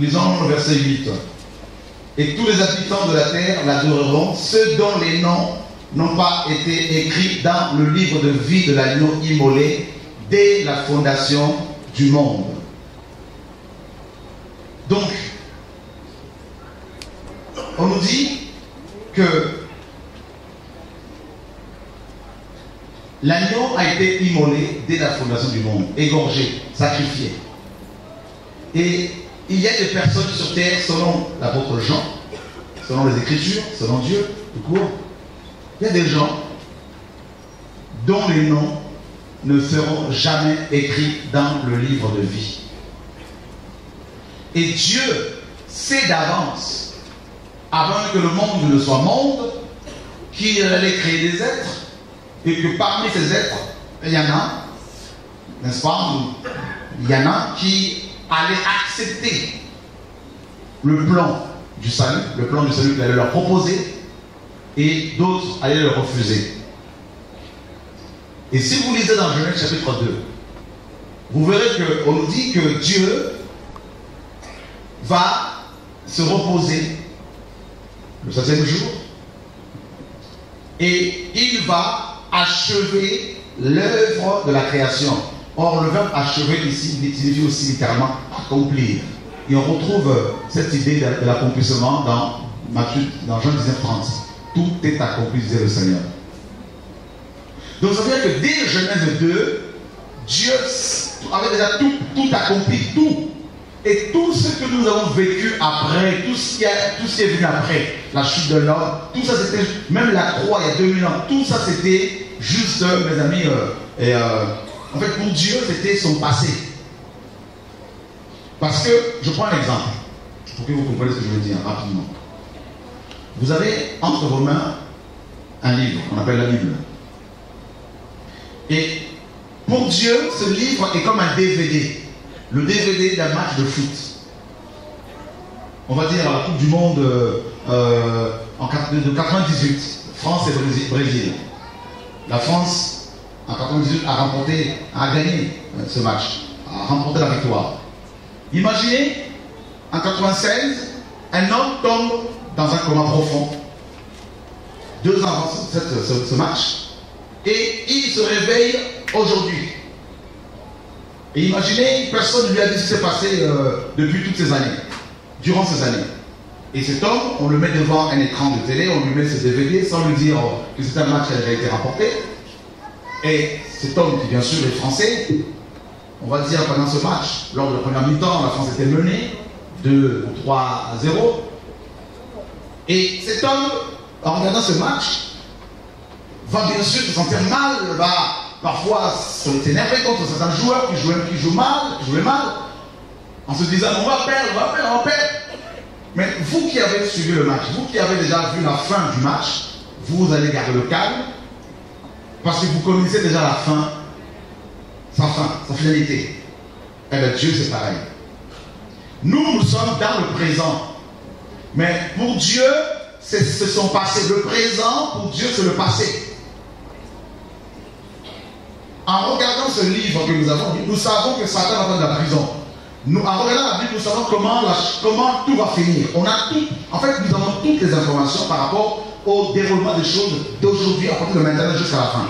Lisons le verset 8. Et tous les habitants de la terre l'adoreront, ceux dont les noms n'ont pas été écrits dans le livre de vie de l'agneau immolé dès la fondation du monde. Donc, on nous dit que l'agneau a été immolé dès la fondation du monde, égorgé, sacrifié. Et il y a des personnes sur terre, selon l'apôtre Jean, selon les Écritures, selon Dieu, tout court, il y a des gens dont les noms ne seront jamais écrits dans le livre de vie. Et Dieu sait d'avance, avant que le monde ne soit monde, qu'il allait créer des êtres, et que parmi ces êtres, il y en a, n'est-ce pas, il y en a qui allaient accepter le plan du salut, le plan du salut qu'il allait leur proposer, et d'autres allaient le refuser. Et si vous lisez dans Genèse chapitre 2, vous verrez qu'on nous dit que Dieu va se reposer le septième jour et il va achever l'œuvre de la création. Or, le verbe achever ici signifie aussi littéralement accomplir. Et on retrouve cette idée de l'accomplissement dans, dans Jean 19, 30. Tout est accompli, disait le Seigneur. Donc ça veut dire que dès Genèse 2, Dieu avait déjà tout, tout accompli, tout. Et tout ce que nous avons vécu après, tout ce qui, tout ce qui est venu après, la chute de l'homme, tout ça c'était, même la croix il y a 2000 ans, tout ça c'était juste, mes amis, euh, et, euh, en fait pour Dieu c'était son passé. Parce que, je prends un exemple, pour que vous compreniez ce que je veux dire rapidement. Vous avez entre vos mains un livre, qu'on appelle la Bible. Et pour Dieu, ce livre est comme un DVD. Le DVD d'un match de foot. On va dire la Coupe du Monde euh, en, de 98, France et Brésil. La France, en 98, a remporté, a gagné euh, ce match, a remporté la victoire. Imaginez, en 96, un homme tombe dans un coma profond, deux ans avant ce, match, et il se réveille aujourd'hui. Et imaginez, personne ne lui a dit ce qui s'est passé euh, depuis toutes ces années, durant ces années. Et cet homme, on le met devant un écran de télé, on lui met ses DVD sans lui dire que c'est un match qui a été rapporté. Et cet homme, qui bien sûr est français, on va dire pendant ce match, lors de la première mi-temps, la France était menée 2 ou 3 à 0. Et cet homme, en regardant ce match, va bien sûr se sentir mal, va parfois s'énerver contre certains joueurs qui qui mal, qui jouaient mal, en se disant on va perdre, on va perdre, on va perdre. Mais vous qui avez suivi le match, vous qui avez déjà vu la fin du match, vous allez garder le calme, parce que vous connaissez déjà la fin, sa fin, sa finalité. Et eh bien Dieu c'est pareil. Nous, nous sommes dans le présent. Mais pour Dieu, c'est son passé. Le présent, pour Dieu, c'est le passé. En regardant ce livre que nous avons nous savons que Satan va de la prison. En regardant la Bible, nous savons comment, comment tout va finir. On a tout. En fait, nous avons toutes les informations par rapport au déroulement des choses d'aujourd'hui à partir de maintenant jusqu'à la fin.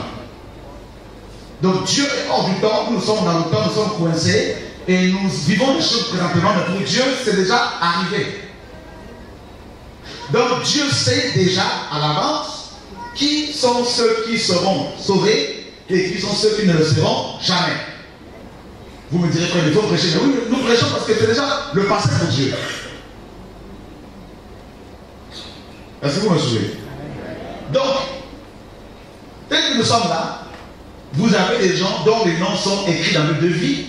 Donc Dieu est hors du temps, nous sommes dans le temps, nous sommes coincés et nous vivons les choses présentement, mais pour Dieu, c'est déjà arrivé. Donc Dieu sait déjà à l'avance qui sont ceux qui seront sauvés et qui sont ceux qui ne le seront jamais. Vous me direz qu'il faut prêcher. Mais oui, nous prêchons parce que c'est déjà le passé de Dieu. Est-ce que vous me suivez? Donc, dès que nous sommes là, vous avez des gens dont les noms sont écrits dans le de vie.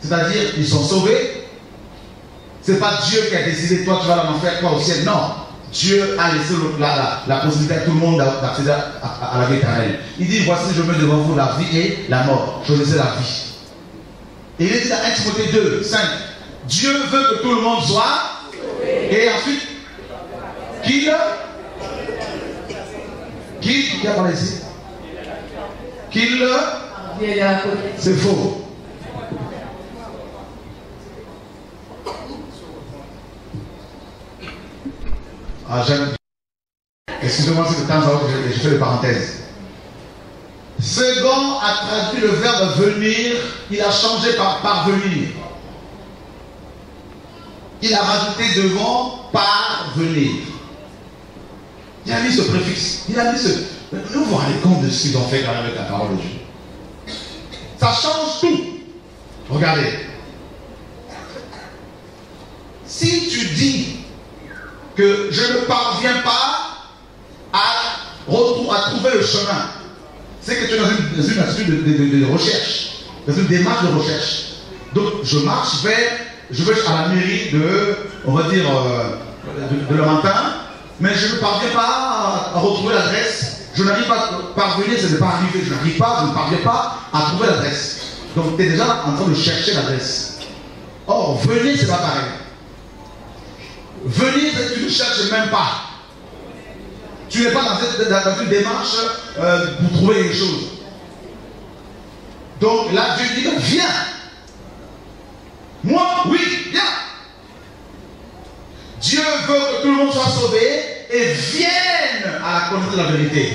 C'est-à-dire, ils sont sauvés. Ce n'est pas Dieu qui a décidé, toi tu vas en enfer, toi au ciel. Non. Dieu a laissé la, possibilité à tout le monde d'accéder à, la vie éternelle. Il dit, voici, je mets devant vous la vie et la mort. Je laisse la vie. Et il dit dans 1 Timothée 2, 5, Dieu veut que tout le monde soit. Et ensuite, qu'il. Qu'il, qui apparaît ici? Qu'il, c'est faux. Ah, j'aime. Excusez-moi si de temps je, je fais des parenthèses. Second a traduit le verbe venir, il a changé par parvenir. Il a rajouté devant parvenir. Il a mis ce préfixe. Il a mis ce. Vous vous rendez compte de ce qu'ils ont fait quand même avec la parole de Dieu? Ça change tout. Regardez. Si tu dis que je ne parviens pas à, trouver le chemin, c'est que tu es dans une, attitude de, recherche, dans une démarche de recherche. Donc je marche vers, je vais à la mairie de, on va dire, euh, de, matin, mais je ne parviens pas à, retrouver l'adresse. Je n'arrive pas à parvenir, ce n'est pas arrivé, je n'arrive pas, je ne parviens pas à trouver l'adresse. Donc tu es déjà en train de chercher l'adresse. Or, venir, c'est pas pareil. Venir, tu ne cherches même pas. Tu n'es pas dans, une démarche euh, pour trouver quelque chose. Donc là, Dieu dit, viens. Moi, oui, viens. Dieu veut que tout le monde soit sauvé et vienne à la connaissance de la vérité.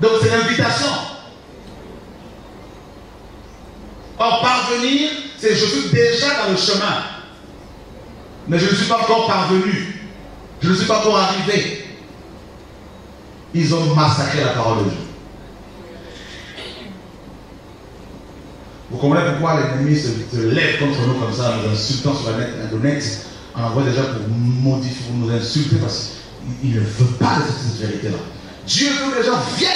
Donc c'est l'invitation. Or, parvenir, c'est je suis déjà dans le chemin. Mais je ne suis pas encore parvenu. Je ne suis pas encore arrivé. Ils ont massacré la parole de Dieu. Vous comprenez pourquoi l'ennemi se, lève contre nous comme ça, nous insultant sur la net on envoie déjà pour modifier, pour nous insulter parce qu'il ne veut pas de cette vérité-là. Dieu veut que les gens viennent.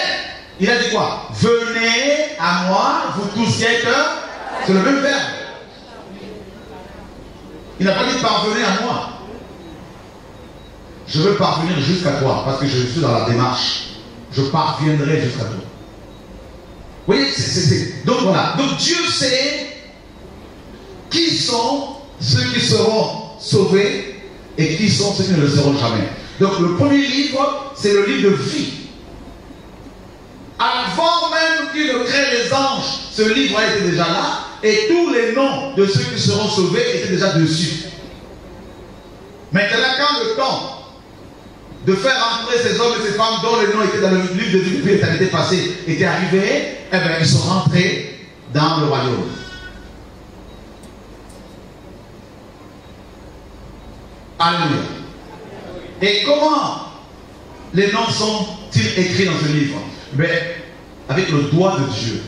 Il a dit quoi? Venez à moi, vous tous êtes. C'est le même verbe. Il n'a pas dit parvenez à moi je veux parvenir jusqu'à toi parce que je suis dans la démarche. Je parviendrai jusqu'à toi. Vous voyez, c'est, donc voilà. Donc Dieu sait qui sont ceux qui seront sauvés et qui sont ceux qui ne le seront jamais. Donc le premier livre, c'est le livre de vie. Avant même qu'il ne crée les anges, ce livre était déjà là et tous les noms de ceux qui seront sauvés étaient déjà dessus. Maintenant, quand le temps de faire entrer ces hommes et ces femmes dont les noms étaient dans le livre de vie depuis l'éternité passée étaient arrivés, eh bien, ils sont rentrés dans le royaume. Alléluia. Et comment les noms sont-ils écrits dans ce livre? Mais avec le doigt de Dieu.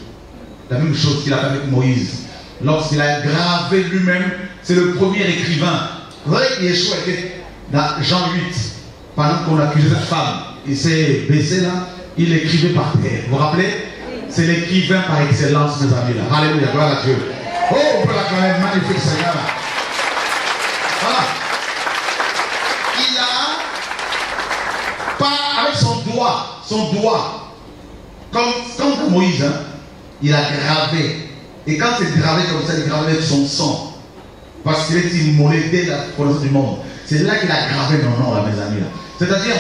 La même chose qu'il a fait avec Moïse. Lorsqu'il a gravé lui-même, c'est le premier écrivain. Vous voyez que Yeshua était dans Jean 8 pendant qu'on accusait cette femme, il s'est baissé là, il écrivait par terre. Vous vous rappelez? C'est l'écrivain par excellence, mes amis là. Alléluia, gloire à Dieu. Oh, on peut l'acclamer, magnifique Seigneur. Voilà. Il a, pas avec son son doigt, comme, comme Moïse, hein, il a gravé. Et quand c'est gravé comme ça, il gravé avec son sang. Parce qu'il est immolé dès la connaissance du monde. C'est là qu'il a gravé nos noms, là, mes amis. C'est-à-dire,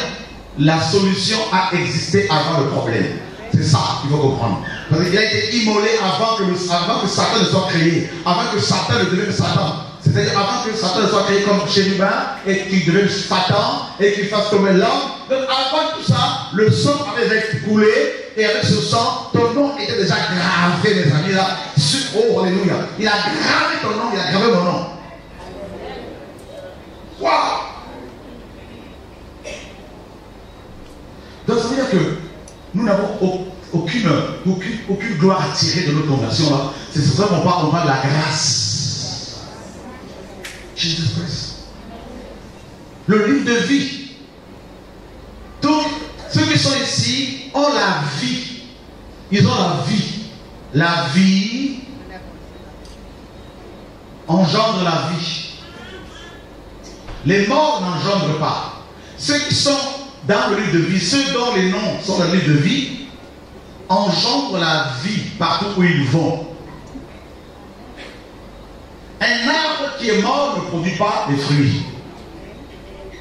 la solution a existé avant le problème. C'est ça qu'il faut comprendre. Parce qu'il a été immolé avant que, avant que Satan ne soit créé, avant que Satan ne devienne Satan. C'est-à-dire avant que Satan ne soit créé comme chérubin et qu'il devienne Satan et qu'il fasse tomber l'homme. Donc avant tout ça, le sang avait coulé et avec ce sang, ton nom était déjà gravé, mes amis. Là, oh, alléluia. Il a gravé ton nom, il a gravé mon nom. Waouh! Donc ça veut dire que nous n'avons aucune, aucune, aucune, gloire à tirer de notre conversion. C'est pour ça qu'on parle, on parle de la grâce. Jesus Christ. Le livre de vie. Donc, ceux qui sont ici ont la vie. Ils ont la vie. La vie engendre la vie. Les morts n'engendrent pas. Ceux qui sont dans le livre de vie, ceux dont les noms sont dans le livre de vie, engendrent la vie partout où ils vont. Un arbre qui est mort ne produit pas de fruits.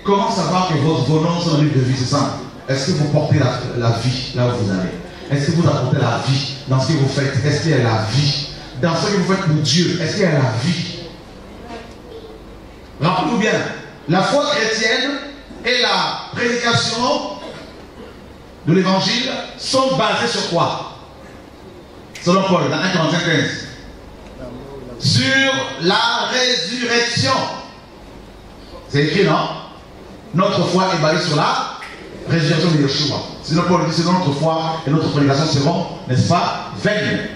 Comment savoir que vos, noms sont livre de vie C'est simple. Est-ce que vous portez la, vie là où vous allez? Est-ce que vous apportez la vie dans ce que vous faites? Est-ce qu'il y a la vie Dans ce que vous faites pour Dieu, est-ce qu'il y a la vie? Rappelez-vous bien, la foi chrétienne est la prédication de l'évangile sont basées sur quoi? Selon Paul, dans 1 Corinthiens 15. Sur la résurrection. C'est écrit, non? Notre foi est basée sur la résurrection de Yeshua. Sinon, Paul dit, sinon notre foi et notre prédication seront, n'est-ce pas, vaines.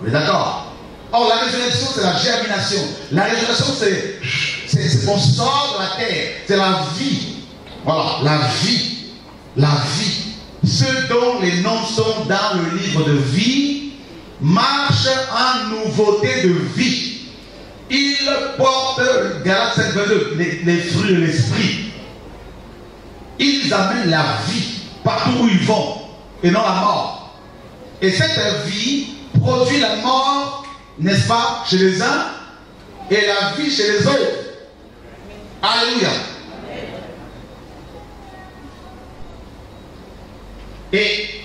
Vous êtes d'accord Or, la résurrection, c'est la germination. La résurrection, c'est, c'est, qu'on sort de la terre. C'est la vie. Voilà, la vie. La vie. Ceux dont les noms sont dans le livre de vie marchent en nouveauté de vie. Ils portent, Galates 7, les, les fruits de l'esprit. Ils amènent la vie partout où ils vont et non la mort. Et cette vie produit la mort, n'est-ce pas, chez les uns et la vie chez les autres. Alléluia. Et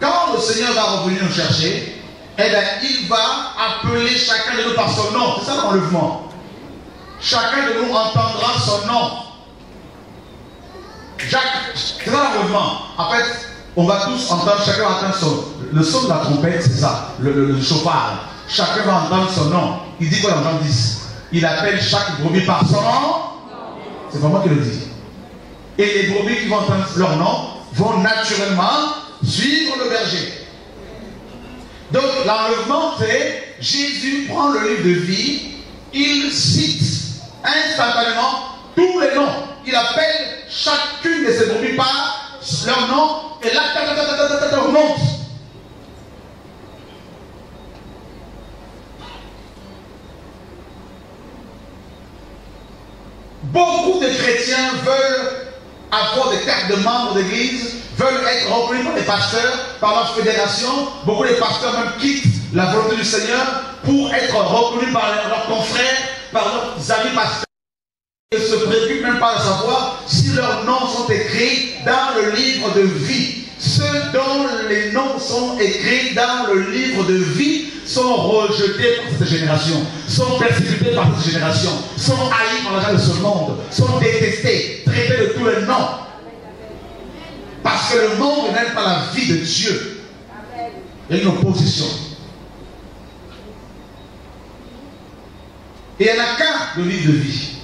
quand le Seigneur va revenir nous chercher, eh bien, il va appeler chacun de nous par son nom. C'est ça l'enlèvement. Chacun de nous entendra son nom. Jacques, c'est ça l'enlèvement. En fait, on va tous entendre, chacun va entendre son. Le son de la trompette, c'est ça, le, chauffard. Chacun va entendre son nom. Il dit quoi dans Jean 10 Il appelle chaque brebis par son nom. C'est moi qui le dis. Et les brebis qui vont entendre leur nom vont naturellement suivre le berger. Donc l'enlèvement, c'est Jésus prend le livre de vie, il cite instantanément tous les noms. Il appelle chacune de ces brebis par leur nom et là, on monte. Beaucoup de chrétiens veulent avoir des cartes de membres d'église, veulent être reconnus par les pasteurs, par leur fédération. Beaucoup de pasteurs même quittent la volonté du Seigneur pour être reconnus par leurs confrères, par leurs amis pasteurs. Ils ne se préoccupent même pas de savoir si leurs noms sont écrits dans le livre de vie. Ceux dont les noms sont écrits dans le livre de vie sont rejetés par cette génération, sont persécutés par cette génération, sont haïs par gens de ce monde, sont détestés, traités de tous les noms. Parce que le monde n'aime pas la vie de Dieu. Il y a une opposition. Et il n'y en a qu'un le livre de vie.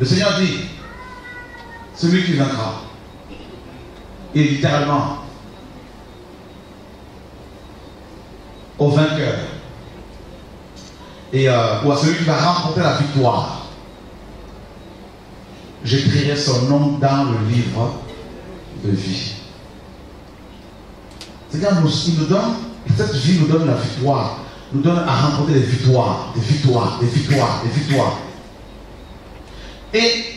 Le Seigneur dit, celui qui vaincra, et littéralement, au vainqueur, et, euh, ou à celui qui va remporter la victoire, j'écrirai son nom dans le livre de vie. Il nous donne, cette vie nous donne la victoire, nous donne à remporter des victoires, des victoires, des victoires, des victoires. Et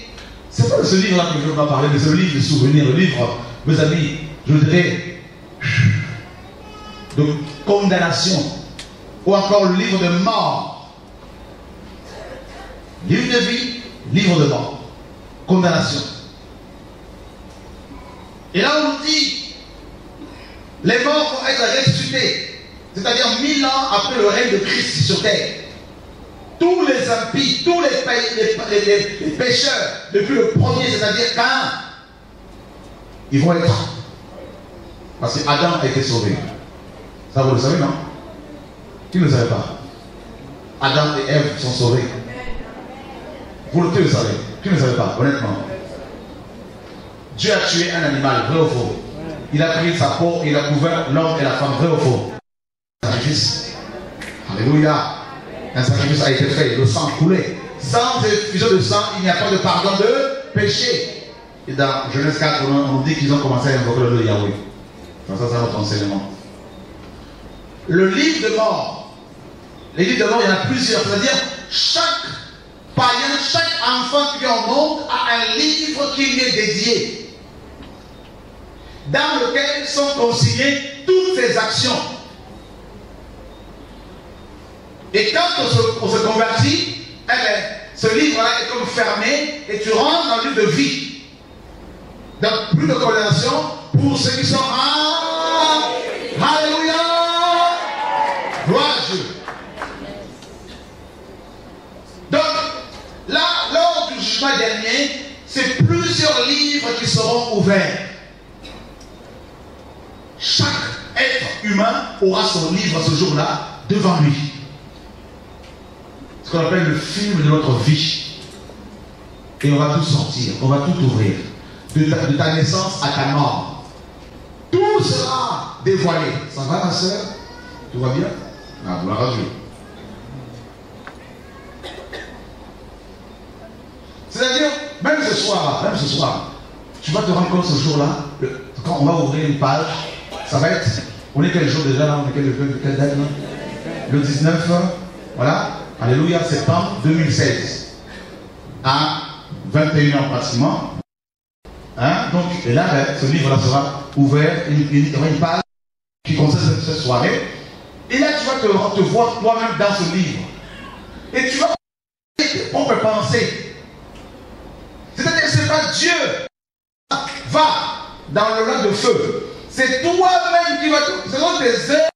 c'est pas de ce livre-là que je vais parler, mais c'est le livre de souvenirs, le livre, mes amis, je dirais, de condamnation, ou encore le livre de mort. Livre de vie, livre de mort, condamnation. Et là, on dit, les morts vont être ressuscités, c'est-à-dire mille ans après le règne de Christ sur terre tous les impies, tous les, pécheurs, depuis le premier, c'est-à-dire quand ils vont être. Parce qu'Adam a été sauvé. Ça, vous le savez, non? Qui ne le savez pas? Adam et Ève sont sauvés. Vous le, savez? Qui ne le savez pas, honnêtement Dieu a tué un animal, vrai ou faux Il a pris sa peau, il a couvert l'homme et la femme, vrai ou faux Alléluia. Un sacrifice a été fait, le sang coulé. Sans effusion de sang, il n'y a pas de pardon de péché. Et dans Genèse 4, on dit qu'ils ont commencé à invoquer le nom de Yahweh. ça, c'est notre enseignement. Le livre de mort. Les livres de mort, il y en a plusieurs. C'est-à-dire, chaque païen, chaque enfant qui est au monde a un livre qui lui est dédié. Dans lequel sont consignées toutes ses actions et quand on se, convertit, eh bien, ce livre-là est comme fermé et tu rentres dans le de vie. Donc, plus de condamnation pour ceux qui sont Ah Alléluia Gloire à Dieu. Donc, là, plusieurs livres qui seront ouverts. Chaque être humain aura son livre ce jour-là devant lui. Qu'on appelle le film de notre vie. Et on va tout sortir, on va tout ouvrir. De ta, naissance à ta mort. Tout sera dévoilé. Ça va, ma soeur Tout va bien? Ah, gloire à Dieu. C'est-à-dire, même ce soir, même ce soir, tu vas te rendre compte ce jour-là, quand on va ouvrir une page, ça va être. On est quel jour déjà là On est quel, quelle date là? Le 19, voilà, Alléluia, septembre 2016. À 21h pratiquement. Hein? Donc, et là, ben, ce livre-là sera ouvert, il y aura une page qui concerne cette soirée. Et là, tu vas te, voir toi-même dans ce livre. Et tu vas on peut penser. C'est-à-dire que ce n'est pas Dieu va dans le lac de feu. C'est toi-même qui vas te. Ce sont des heures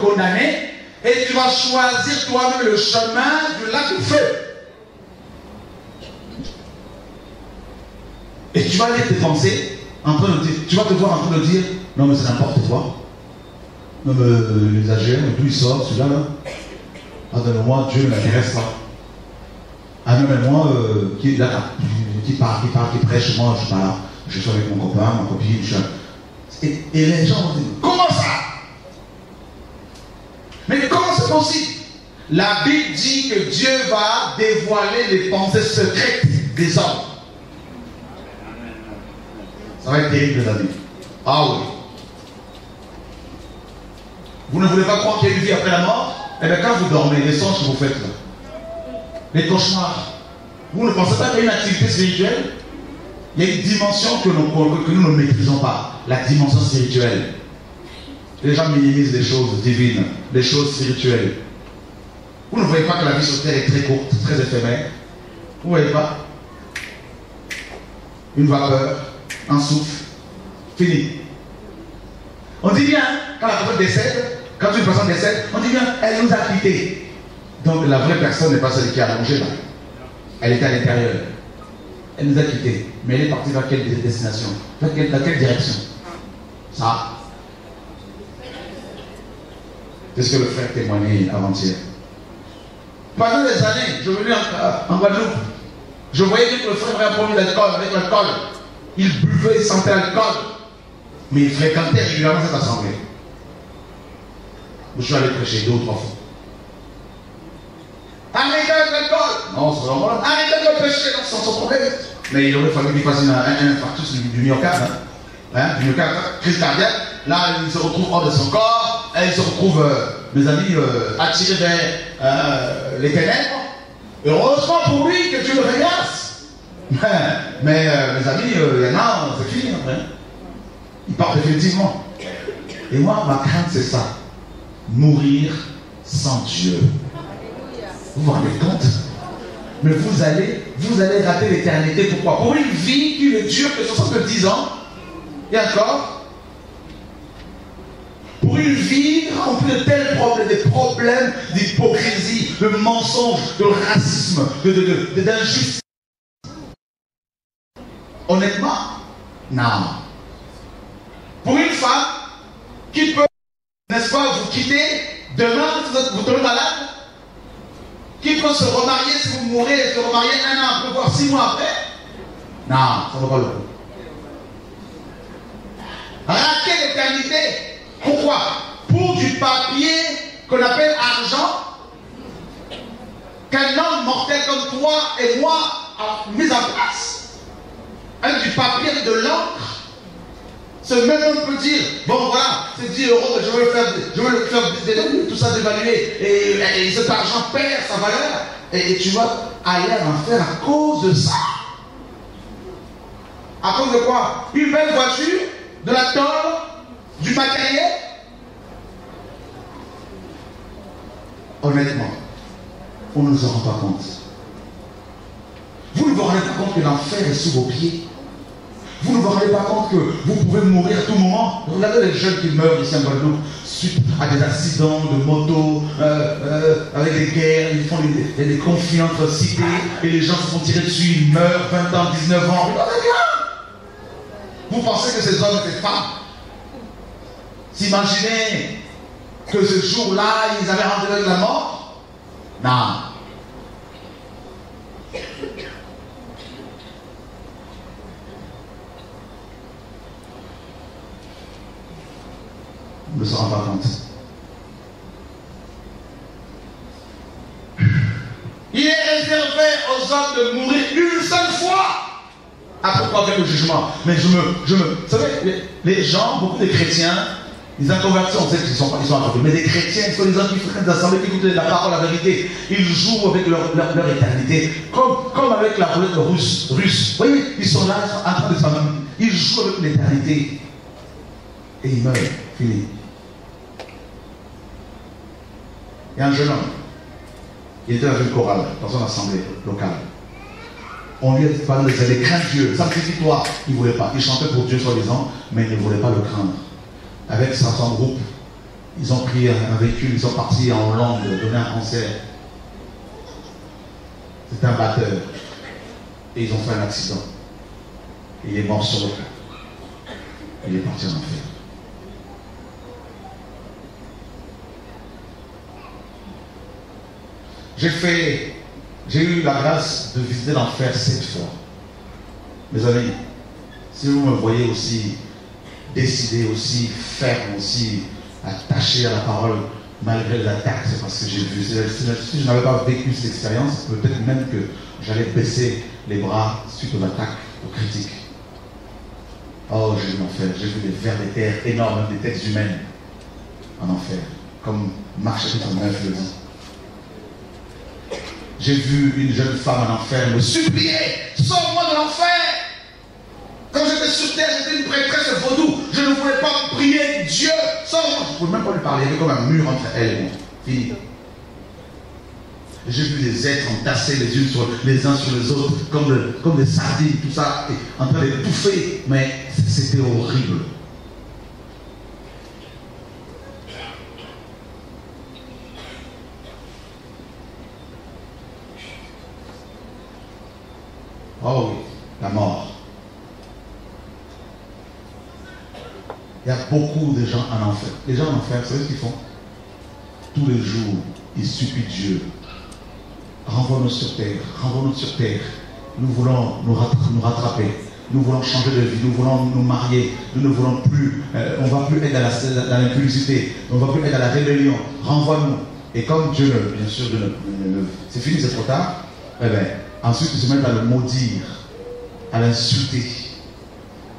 condamnées et tu vas choisir toi-même le chemin du lac de feu. Et tu vas lire tes pensées en train de dire, tu vas te voir en train de dire, non mais c'est n'importe quoi. Non mais euh, les AGM, d'où il sort celui-là là, Ah moi Dieu ne m'intéresse pas. Ah non mais moi, euh, qui, là, qui parle, qui parle, qui prêche, moi je suis pas là. Je suis avec mon copain, ma copine, je suis et, et les gens vont dire, comment ça? Mais comment c'est possible? La Bible dit que Dieu va dévoiler les pensées secrètes des hommes. Ça va être terrible, les amis. Ah oui. Vous ne voulez pas croire qu'il y a une vie après la mort? Eh bien, quand vous dormez, les songes que vous faites là, les cauchemars, vous ne pensez pas qu'il y a une activité spirituelle? Il y a une dimension que nous ne maîtrisons pas, la dimension spirituelle. Les gens minimisent les choses divines, les choses spirituelles. Vous ne voyez pas que la vie sur terre est très courte, très éphémère Vous ne voyez pas Une vapeur, un souffle, fini. On dit bien, quand la personne décède, quand une personne décède, on dit bien, elle nous a quittés. Donc la vraie personne n'est pas celle qui a mangé là. Elle était à l'intérieur. Elle nous a quittés. Mais elle est partie vers quelle destination? Dans quelle direction? Ça. C'est ce que le frère témoignait avant-hier? Pendant des années, je venais en, Guadeloupe. Je voyais que le frère avait promis l'alcool avec l'alcool. Il buvait, il sentait l'alcool. Mais il fréquentait régulièrement cette assemblée. Je suis allé prêcher deux ou trois fois. Arrêtez avec l'alcool. Non, c'est là. Arrêtez de pécher, non, sans son problème. Mais il aurait fallu qu'il fasse un, infarctus du, myocarde. Hein, du myocarde, crise cardiaque. Là, il se retrouve hors de son corps. Et il se retrouve, euh, mes amis, euh, attiré vers euh, les ténèbres. Heureusement pour lui que Dieu le regarce. Mais, mes amis, il y en a, c'est fini après. Il part définitivement. Et moi, ma crainte, c'est ça. Mourir sans Dieu. Vous vous rendez compte? Mais vous allez, vous allez rater l'éternité. Pourquoi? Pour une vie qui ne dure que 70 ans. Et encore Une vie remplie de tels problèmes, des problèmes d'hypocrisie, de mensonge, de racisme, d'injustice. Honnêtement, non. Pour une femme qui peut, n'est-ce pas, vous quitter, demain vous tombez malade, qui peut se remarier si vous mourrez et se remarier un an après, voire six mois après Non, ça ne vaut pas le coup. Rater l'éternité. Pourquoi? Pour du papier qu'on appelle argent, qu'un homme mortel comme toi et moi a mis en place. Un du papier et de l'encre ce même homme peut dire, bon voilà, c'est 10 euros, je veux faire, je veux le faire tout ça d'évaluer. Et, cet argent perd sa valeur. Et, tu vas aller en enfer à cause de ça. À cause de quoi? Une belle voiture, de la tôle, du matériel? Honnêtement, on ne nous en rend pas compte. Vous ne vous rendez pas compte que l'enfer est sous vos pieds vous ne vous rendez pas compte que vous pouvez mourir à tout moment Regardez les jeunes qui meurent ici en Guadeloupe suite à des accidents de moto, euh, euh, avec des guerres, ils font des, des conflits entre cités et les gens se font tirer dessus, ils meurent, 20 ans, 19 ans. Regardez bien Vous pensez que ces hommes ces femmes s'imaginaient que ce jour-là, ils avaient rendu la mort? Non. ne se rend pas compte. Il est réservé aux hommes de mourir une seule fois. Après le jugement? Mais je me, je me. Vous savez, les, gens, beaucoup de chrétiens, converti, on sait qu'ils sont, ils sont Mais les chrétiens, ils sont les gens qui fréquentent des assemblées, qui écoutent la parole, la vérité. Ils jouent avec leur, éternité. Comme, avec la roulette russe. Vous voyez, ils sont là, ils sont en train de s'en Ils jouent avec l'éternité. Et ils meurent. Fini. Il y a un jeune homme. Il était dans une chorale, dans une assemblée locale. On lui a parlé de allez craindre Dieu, sanctifie-toi. Il ne voulait pas. Il chantait pour Dieu soi-disant, mais il ne voulait pas le craindre. Avec son groupe, ils ont pris un véhicule, ils sont partis en Hollande donner un concert. C'était un batteur. Et ils ont fait un accident. Il est mort sur le coup. Il est parti en enfer. J'ai fait, j'ai eu la grâce de visiter l'enfer sept fois. Mes amis, si vous me voyez aussi décidé, aussi ferme, aussi attaché à la parole, malgré les attaques, c'est parce que j'ai vu. Si je n'avais pas vécu cette expérience, peut-être même que j'allais baisser les bras suite aux attaques, aux critiques. Oh, j'ai vu l'enfer. J'ai vu des vers de terre énormes, des têtes humaines en enfer. Comme Marc chapitre 9 le dit. J'ai vu une jeune femme en enfer me supplier, sors-moi de l'enfer. Quand j'étais sur terre, j'étais une prêtresse vaudou. Je ne voulais pas prier Dieu. Sors-moi. Je ne pouvais même pas lui parler. Il y avait comme un mur entre elle et moi. Fini. J'ai vu des êtres entassés les les uns sur les autres, comme, comme des sardines, tout ça, en train de bouffer. Mais c'était horrible. Oh oui, la mort. Il y a beaucoup de gens en enfer. Les gens en enfer, savez ce qu'ils font Tous les jours, ils supplient Dieu. Renvoie-nous sur terre, renvoie-nous sur terre. Nous voulons nous, rattraper. Nous voulons changer de vie, nous voulons nous marier, nous ne voulons plus, euh, on ne va plus être dans l'impulsité, on ne va plus être dans la rébellion. Renvoie-nous. Et comme Dieu, bien sûr, c'est fini, c'est trop tard, eh bien, Ensuite, ils se mettent à le maudire, à l'insulter,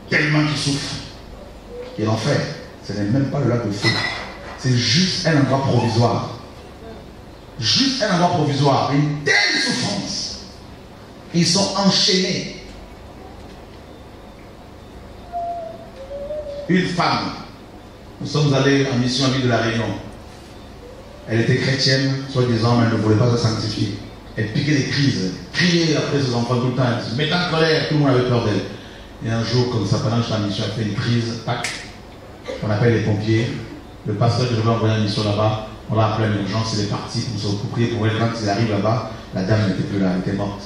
tellement qu'il souffre. Et l'enfer, ce n'est même pas le lac de feu. C'est juste un endroit provisoire. Juste un endroit provisoire. Une telle souffrance. Ils sont enchaînés. Une femme, nous sommes allés en mission à l'île de la Réunion. Elle était chrétienne, soi-disant, mais elle ne voulait pas se sanctifier. Elle piquait des crises, criait après ses enfants tout le temps, elle se mettait en colère, tout le monde avait peur d'elle. Et un jour, comme ça, pendant que j'étais en mission, elle fait une crise, tac, on appelle les pompiers. Le pasteur qui devait envoyer une mission là-bas, on l'a appelé à l'urgence, il est parti pour se prier pour elle. Quand il arrive là-bas, la dame n'était plus là, elle était morte.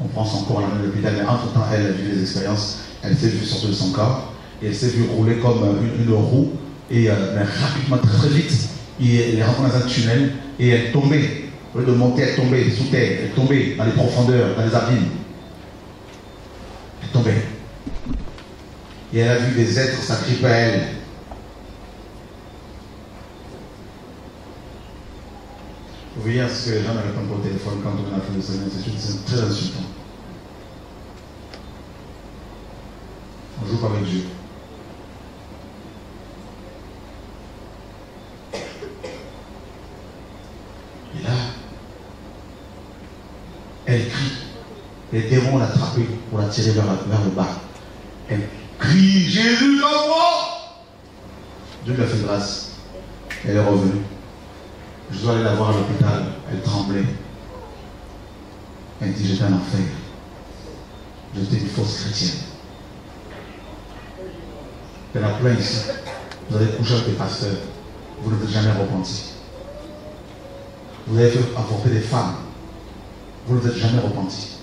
On prend son corps, on l'amène à l'hôpital, mais entre-temps, elle a vu des expériences, elle s'est vue sortir de son corps, et elle s'est vue rouler comme une, roue, et euh, rapidement, très vite, elle est rentrée dans un tunnel, et elle tombait au lieu de monter, elle tombait sous terre, elle tombait dans les profondeurs, dans les abîmes. Elle tombait. Et elle a vu des êtres sacrifiés à elle. Vous voyez ce que les gens ne répondent pas au téléphone quand on a fait le Seigneur, c'est très insultant. On joue pas avec Dieu. Et là, elle crie. Les démons l'attrapent pour la tirer vers, le bas. Elle crie Jésus, moi Dieu lui a fait grâce. Elle est revenue. Je dois aller la voir à l'hôpital. Elle tremblait. Elle dit J'étais en enfer. J'étais une fausse chrétienne. En a plein ici. Vous avez couché avec des pasteurs. Vous ne vous êtes jamais repenti. Vous avez fait apporter des femmes vous ne vous êtes jamais repenti.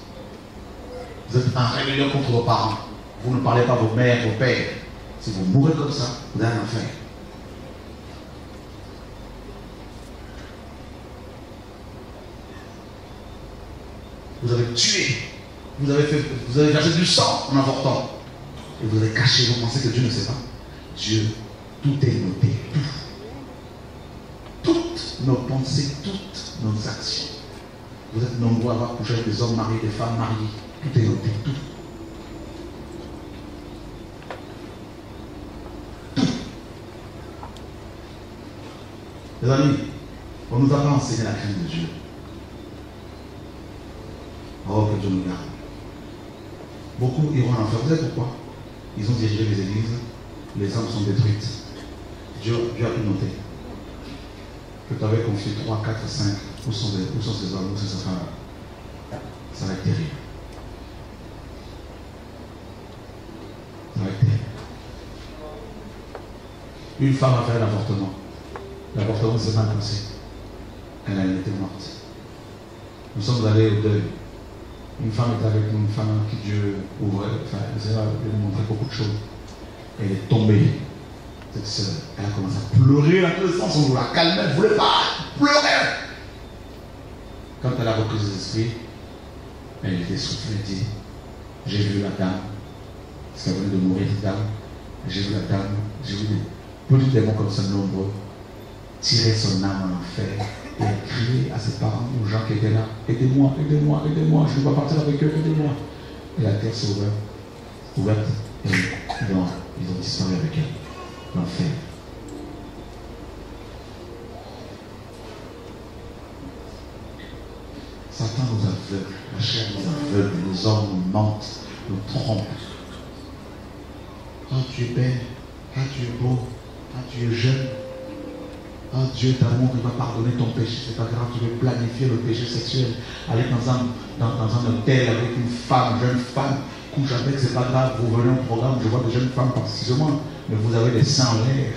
Vous êtes en rébellion contre vos parents. Vous ne parlez pas vos mères, vos pères. Si vous mourrez comme ça, vous allez en enfer. Vous avez tué. Vous avez, fait, vous avez versé du sang en avortant. Et vous avez caché. Vous pensez que Dieu ne sait pas Dieu, tout est noté. Tout. Toutes nos pensées, toutes nos actions. Vous êtes nombreux à avoir couché avec des hommes mariés, des femmes mariées. Tout est noté. Tout. Les amis, on nous a pas enseigné la crainte de Dieu. Oh, que Dieu nous garde. Beaucoup iront en enfer. Vous savez pourquoi? Ils ont dirigé les églises, les âmes sont détruites. Dieu, Dieu a pu noter que tu avais confié 3, 4, 5. Où sont, où sont ces hommes Où sont ces femmes? Ça va être terrible. Ça va être terrible. Une femme a fait un avortement. L'avortement s'est mal passé. Elle a été morte. Nous sommes allés au deuil. Une femme est avec une femme qui Dieu ouvrait, enfin, elle nous montrer beaucoup de choses. Elle est tombée, cette sœur. Elle a commencé à pleurer dans tous les sens, on la calmer, elle ne voulait pas pleurer. Quand elle a repris ses esprits, elle était soufflée, elle dit, j'ai vu la dame, parce qu'elle venait de mourir, cette dame, j'ai vu la dame, j'ai vu des petits démons comme ça nombreux, tirer son âme en enfer et crier à ses parents, aux gens qui étaient là, aidez-moi, aidez-moi, aidez-moi, je ne vais pas partir avec eux, aidez-moi. Et la terre s'est ouverte, ouverte, et ils ont, ils ont disparu avec elle. L'enfer. Satan nous aveugle, la chair nous aveugle, les hommes nous mentent, nous trompent. Ah, tu es belle, ah, tu es beau, ah, tu es jeune, Oh Dieu d'amour, il va pardonner ton péché. C'est pas grave, tu veux planifier le péché sexuel. Aller dans un, dans, un hôtel avec une femme, jeune femme, couche avec, c'est pas grave. Vous venez au programme, je vois des jeunes femmes précisément, mais vous avez des seins en l'air.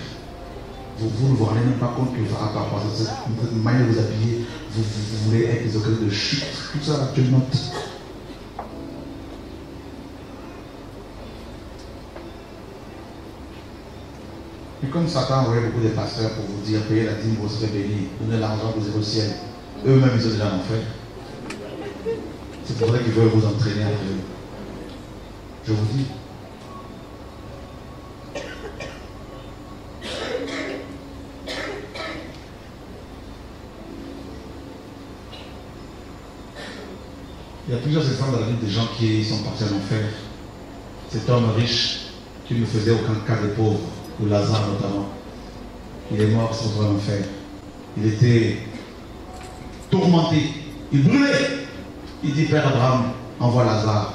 Vous, vous, ne vous rendez même pas compte que vous rapport à cette manière de vous habiller, vous, vous, voulez être des occasions de chute. Tout ça, tu notes. Et comme Satan envoyé beaucoup de pasteurs pour vous dire, payez la dîme, vous serez bénis, donnez l'argent, vous irez au ciel. Eux-mêmes, ils ont déjà l'enfer. C'est pour ça qu'ils veulent vous entraîner avec eux. Je vous dis. Il y a plusieurs exemples dans la vie des gens qui sont partis en enfer. Cet homme riche qui ne faisait aucun cas de pauvre ou Lazare notamment. Il est mort sans en enfer. Il était tourmenté. Il brûlait. Il dit, Père Abraham, envoie Lazare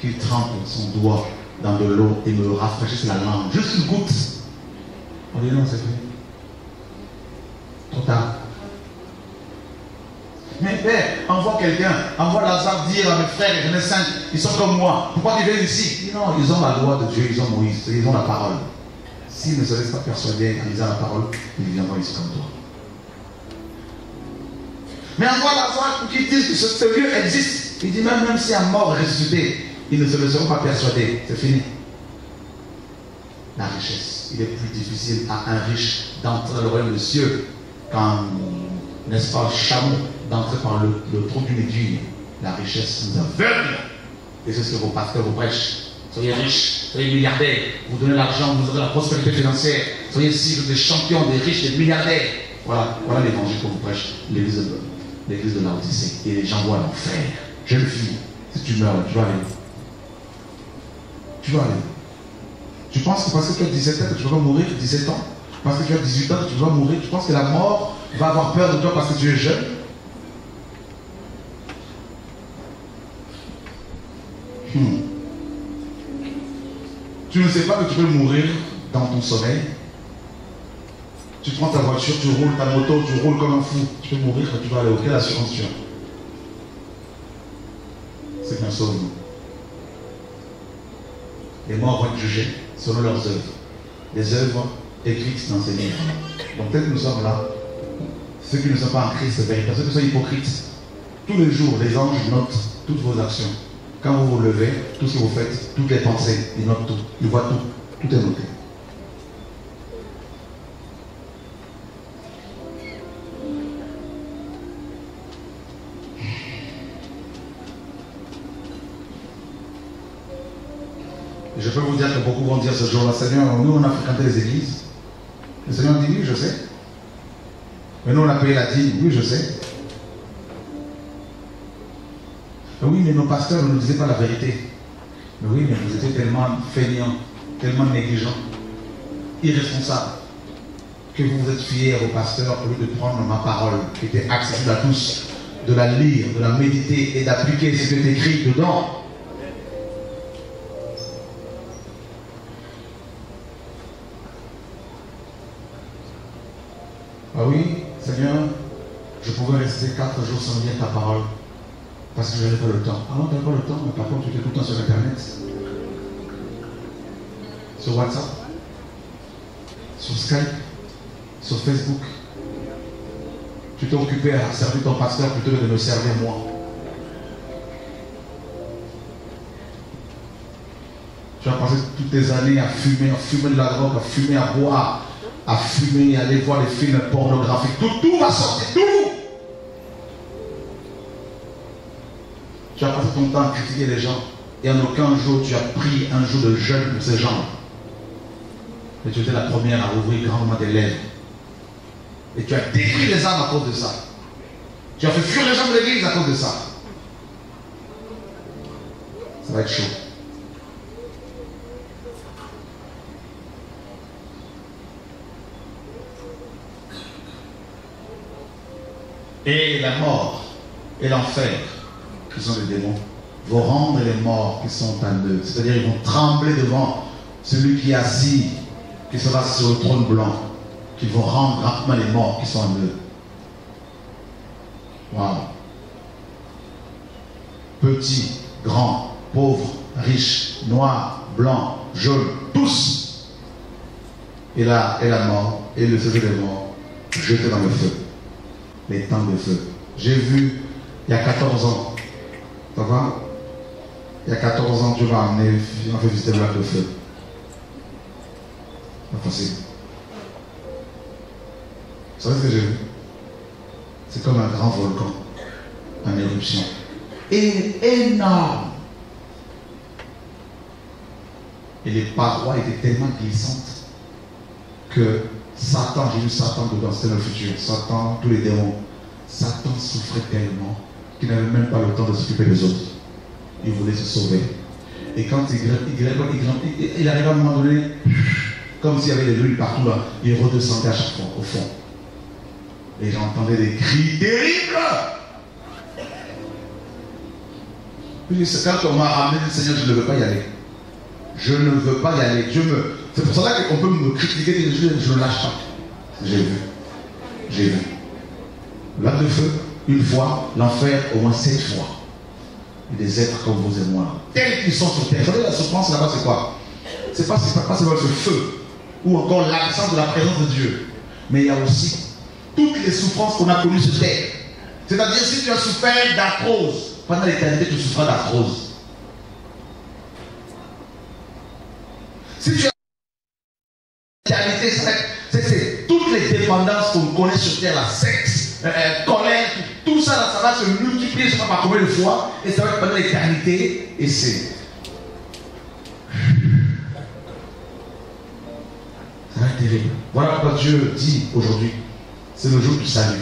qu'il trempe son doigt dans de l'eau et me rafraîchisse la langue. Juste une goutte. On dit non, c'est fait. Trop tard. Mais Père, envoie quelqu'un, envoie Lazare dire à mes frères, et mes cinq, ils sont comme moi. Pourquoi ils viennent ici? Non, ils ont la loi de Dieu, ils ont Moïse, ils ont la parole. S'ils ne se laissent pas persuader en lisant la parole, ils viendront ici comme toi. Mais envoie Lazare pour qu'ils disent que ce, lieu existe. Il dit même, même si un mort ressuscité, ils ne se laisseront pas persuader. C'est fini. La richesse. Il est plus difficile à un riche d'entrer dans le royaume des cieux qu'un, n'est-ce pas, chameau d'entrer par le, le trou d'une aiguille. La richesse nous aveugle. Et c'est ce que vos pasteurs vous prêchent. Soyez riches, soyez milliardaires, vous donnez l'argent, vous aurez la prospérité financière. Soyez des champions, des riches, des milliardaires. Voilà, voilà l'évangile que vous prêche, l'église de, l'église de l'Odyssée. Et les gens voient l'enfer. Jeune fille, si tu meurs, tu vas aller. Tu vas aller. Tu penses que parce que tu as 17 ans, tu vas mourir 17 ans? Parce que tu as 18 ans, tu vas mourir? Tu penses que la mort va avoir peur de toi parce que tu es jeune? Hmm. Tu ne sais pas que tu peux mourir dans ton sommeil. Tu prends ta voiture, tu roules ta moto, tu roules comme un fou. Tu peux mourir quand tu vas aller au quelle assurance tu as C'est qu'un sauve Les morts vont être jugés selon leurs œuvres. Les œuvres écrites dans ces livres. Donc peut-être que nous sommes là. Ceux qui ne sont pas en Christ véritable, ceux qui sont hypocrites. Tous les jours, les anges notent toutes vos actions. Quand vous vous levez, tout ce que vous faites, toutes les pensées, il note tout. Il voit tout. Tout est noté. Je peux vous dire que beaucoup vont dire ce jour-là, Seigneur, nous on a fréquenté les églises. Le Seigneur dit oui, je sais. Mais nous on a payé la dîme, oui, je sais. Oui, mais nos pasteurs ne nous disaient pas la vérité. Mais oui, mais vous étiez tellement feignants, tellement négligents, irresponsables, que vous vous êtes fiés à vos pasteurs au lieu de prendre ma parole, qui était accessible à tous, de la lire, de la méditer et d'appliquer ce qui est écrit dedans. Ah oui, Seigneur, je pouvais rester quatre jours sans lire ta parole. Parce que je n'avais pas le temps. Ah non, n'avais pas le temps, mais par contre, tu étais tout le temps sur Internet. Sur WhatsApp. Sur Skype. Sur Facebook. Tu t'es occupé à servir ton pasteur plutôt que de me servir moi. Tu as passé toutes tes années à fumer, à fumer de la drogue, à fumer, à boire, à fumer, à aller voir les films pornographiques. Tout, tout va sortir, tout. Tu as passé ton temps à critiquer les gens. Et en aucun jour tu as pris un jour de jeûne pour ces gens. Et tu étais la première à ouvrir grandement tes lèvres. Et tu as détruit les âmes à cause de ça. Tu as fait fuir les gens de l'église à cause de ça. Ça va être chaud. Et la mort et l'enfer, qui sont les démons, vont rendre les morts qui sont en eux. C'est-à-dire ils vont trembler devant celui qui est assis, qui sera sur le trône blanc, qui vont rendre rapidement les morts qui sont en eux. Waouh. Petit, grand, pauvre, riche, noir, blanc, jaune, tous. Et là, et la mort, et le feu des morts, jetés dans le feu. Les temps de feu. J'ai vu il y a 14 ans Il y a 14 ans, Dieu m'a amené, m'a fait visiter le de feu. Pas. Vous savez ce que j'ai vu? C'est comme un grand volcan en éruption. Et énorme. Et les parois étaient tellement glissantes que Satan, j'ai vu Satan dedans, c'était le futur. Satan, tous les démons. Satan souffrait tellement qui n'avait même pas le temps de s'occuper des autres. Il voulait se sauver. Et quand il, il, arrive à un moment donné, comme s'il y avait des bruits partout là, il redescendait à chaque fois au fond. Et j'entendais des cris terribles. Puis quand on m'a ramené, le Seigneur, je ne veux pas y aller. Je ne veux pas y aller. Dieu me... C'est pour ça qu'on peut me critiquer, je ne lâche pas. J'ai vu. J'ai vu. Là de feu, une fois, l'enfer au moins sept fois. Et des êtres comme vous et moi, tels qu'ils sont sur terre. Vous savez, la souffrance là-bas, c'est quoi? C'est pas, pas seulement ce feu, ou encore l'absence de la présence de Dieu. Mais il y a aussi toutes les souffrances qu'on a connues sur terre. C'est-à-dire, si tu as souffert d'arthrose, pendant l'éternité, tu souffras d'arthrose. Si tu as l'éternité, c'est toutes les dépendances qu'on connaît sur terre, la sexe, euh, euh, colère, tout ça, ça va se multiplier, je ne sais pas combien de fois, et ça va être pendant l'éternité, et c'est. Ça va être terrible. Voilà pourquoi Dieu dit aujourd'hui, c'est le jour du salut.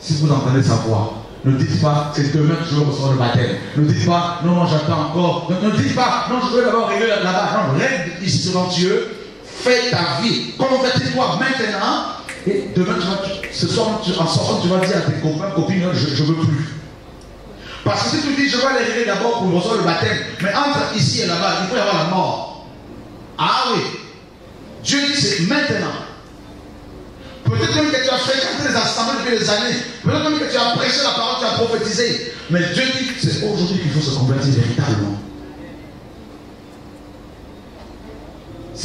Si vous entendez sa voix, ne dites pas, c'est demain que je vais le baptême. Ne dites pas, non, non, j'attends encore. Ne, ne, dites pas, non, je veux d'abord régler là-bas. Non, règle ici devant Dieu. Fais ta vie. Convertis-toi maintenant et demain, tu vas, ce soir, en sortant, tu vas dire à tes copains, copines, je ne veux plus. Parce que si tu dis, je vais aller régler d'abord pour recevoir le baptême, mais entre ici et là-bas, il faut y avoir la mort. Ah oui. Dieu dit, c'est maintenant. Peut-être même que tu as fréquenté les assemblées depuis des années. Peut-être même que tu as prêché la parole, tu as prophétisé. Mais Dieu dit, c'est aujourd'hui qu'il faut se convertir véritablement.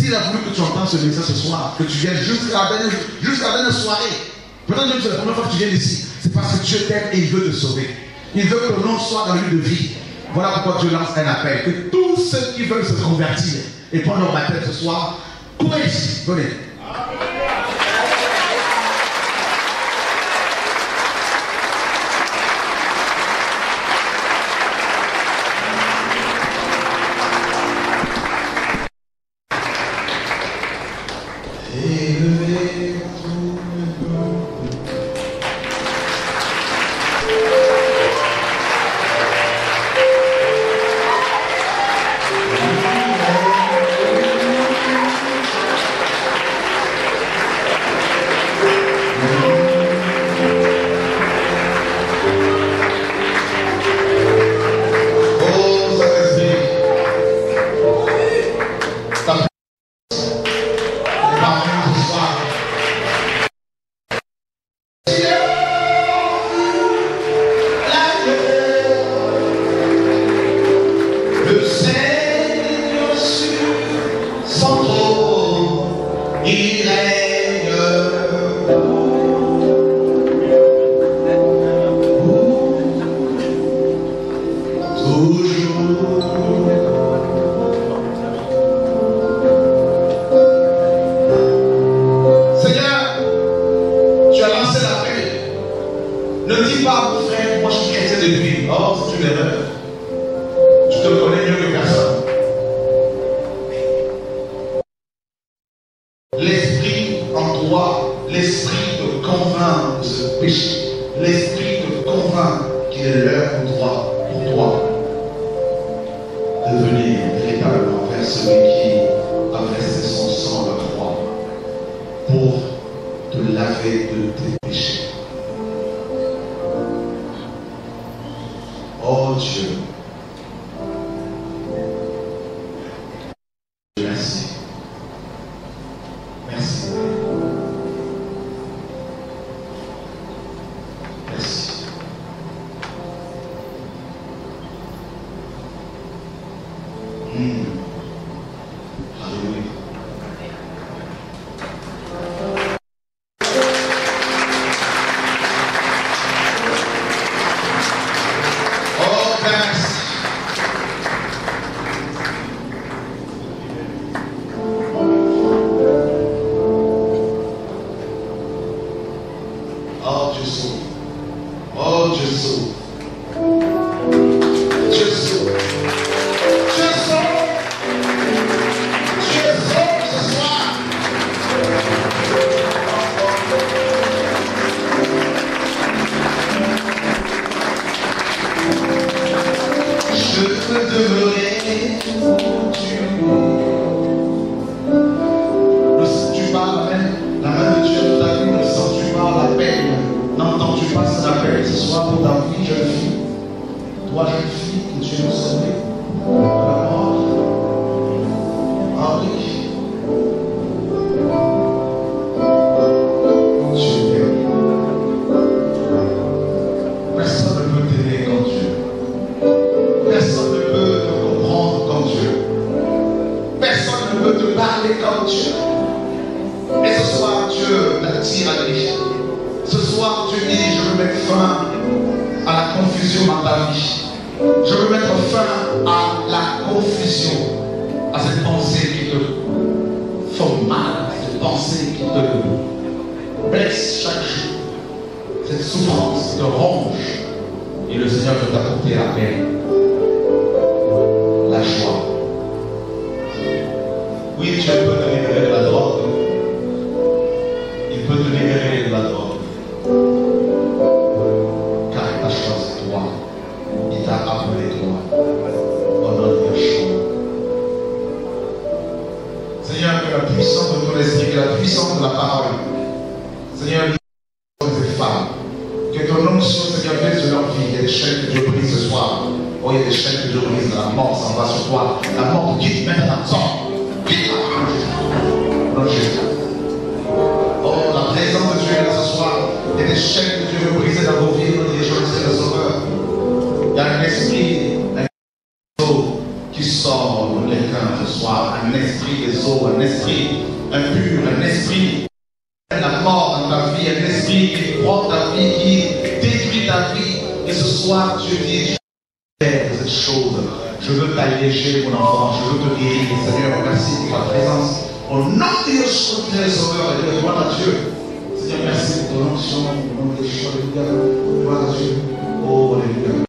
S'il a voulu que tu entends ce message ce soir, que tu viennes jusqu'à la dernière, jusqu'à dernière soirée, peut-être c'est la première fois que tu viens ici, c'est parce que Dieu t'aime et il veut te sauver. Il veut que l'on soit dans lui de vie. Voilà pourquoi Dieu lance un appel. Que tous ceux qui veulent se convertir et prendre leur baptême ce soir, courez ici. Venez. Au nom de Jésus, Seigneur, Sauveur, gloire à Dieu. Seigneur, merci pour ton onction, au nom de Jésus, gloire à Dieu. Oh, alléluia.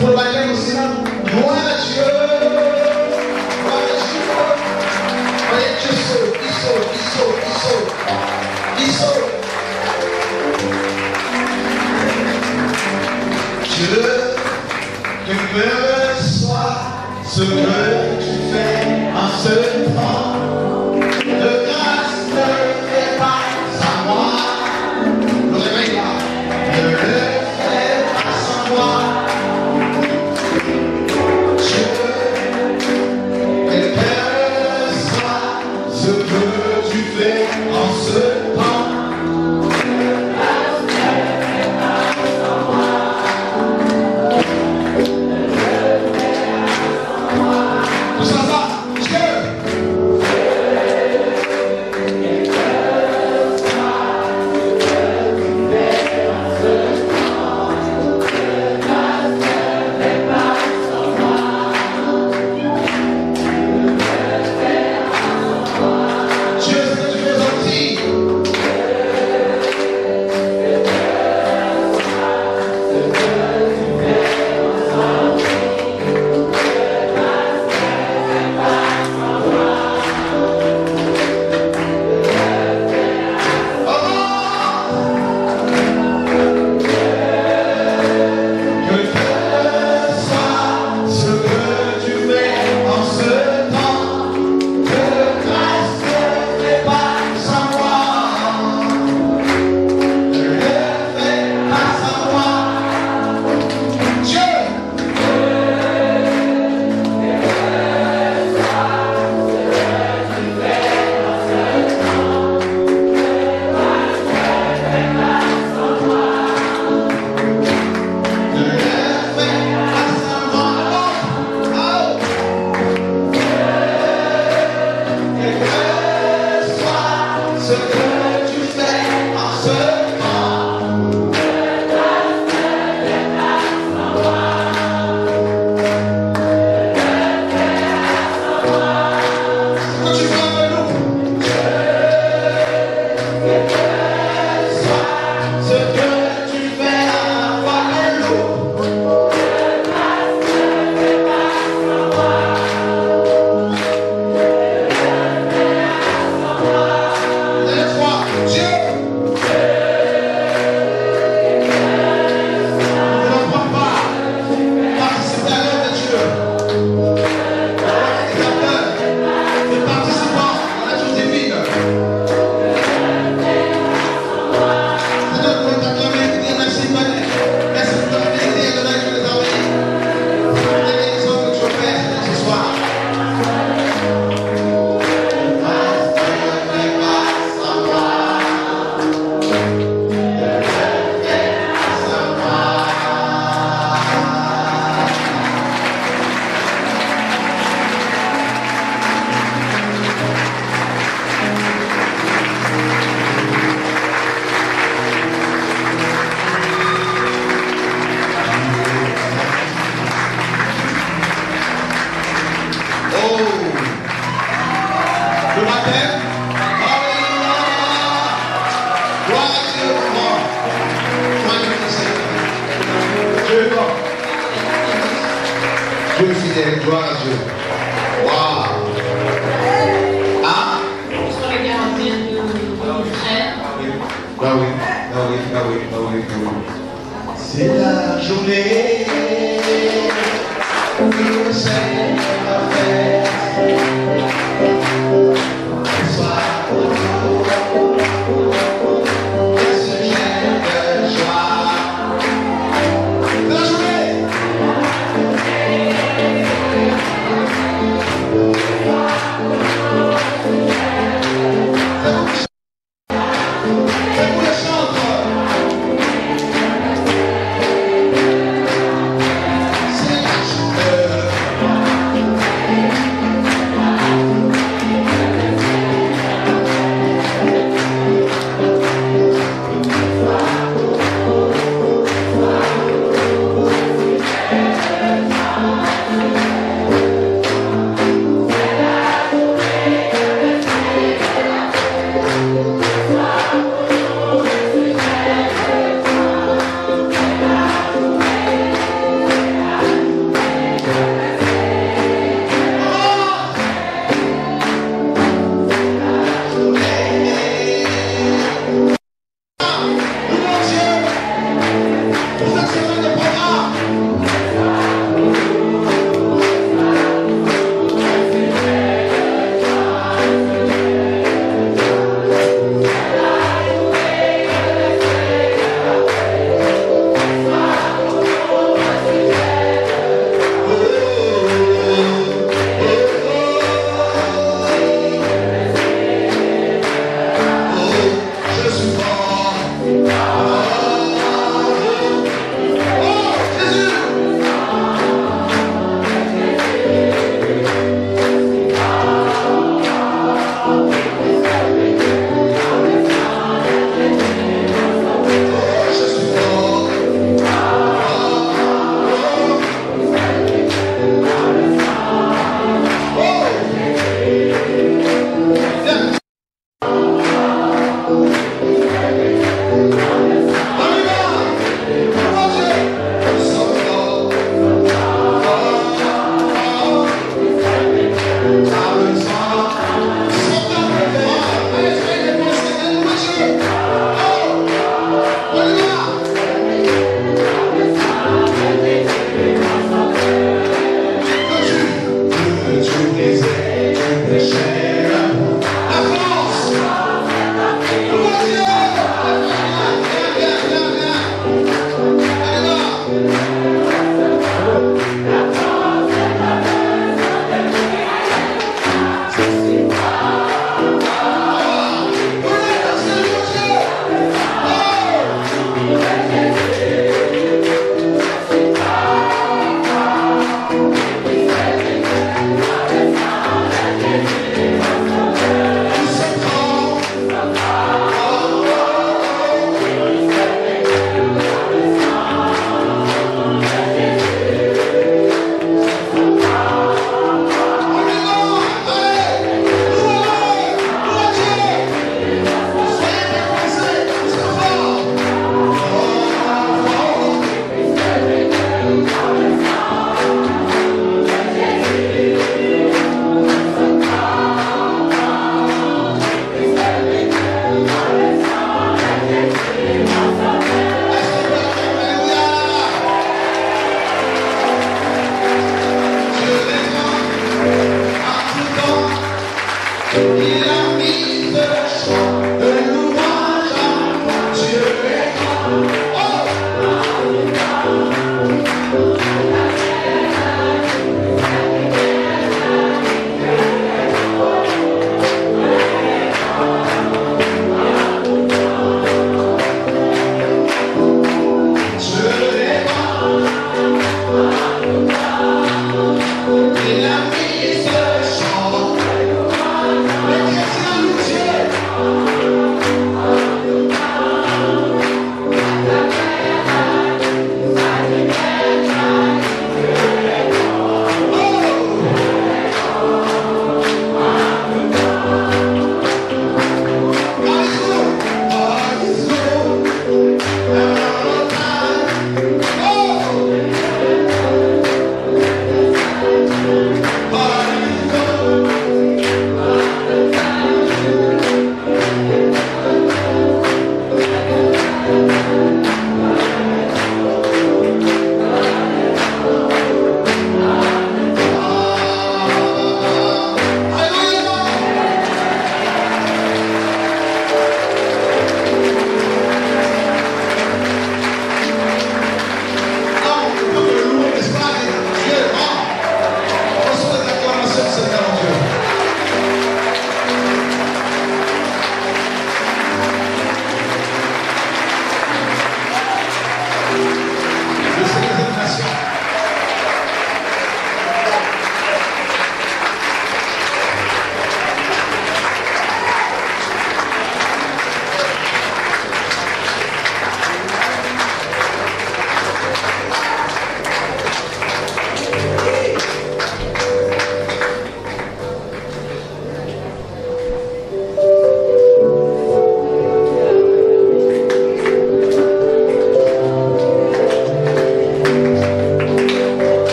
Trabalhamos não era de ouro.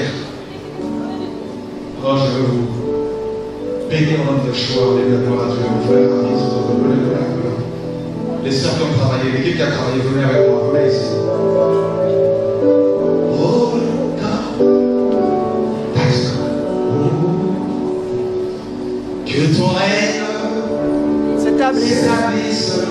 Père. Oh, je veux vous bénir dans notre choix, les gloire à Dieu, mon frère, les sœurs qui ont travaillé, l'équipe qui a travaillé, venez avec moi, venez ici. Oh, God, that's oh, Que ton règne s'établisse.